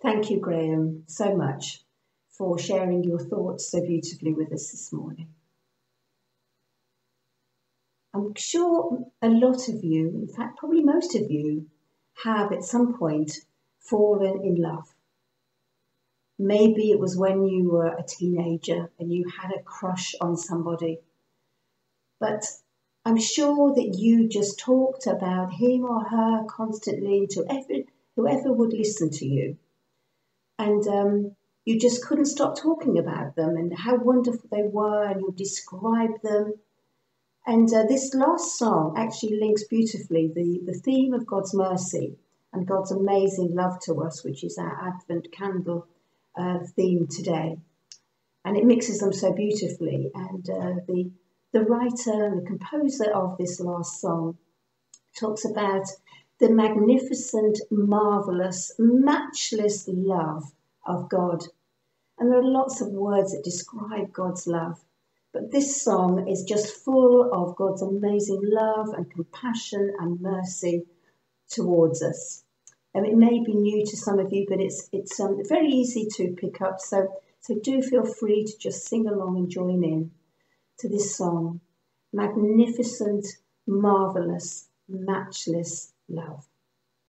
Thank you, Graham, so much for sharing your thoughts so beautifully with us this morning. I'm sure a lot of you, in fact, probably most of you, have at some point fallen in love. Maybe it was when you were a teenager and you had a crush on somebody. But I'm sure that you just talked about him or her constantly to every, whoever would listen to you. And um, you just couldn't stop talking about them and how wonderful they were, and you described them. And uh, this last song actually links beautifully the, the theme of God's mercy and God's amazing love to us, which is our Advent candle uh, theme today. And it mixes them so beautifully. And uh, the, the writer and the composer of this last song talks about the magnificent, marvelous, matchless love of God. And there are lots of words that describe God's love. But this song is just full of God's amazing love and compassion and mercy towards us. Um, it may be new to some of you, but it's it's um, very easy to pick up. So so do feel free to just sing along and join in to this song. Magnificent, marvelous, matchless love.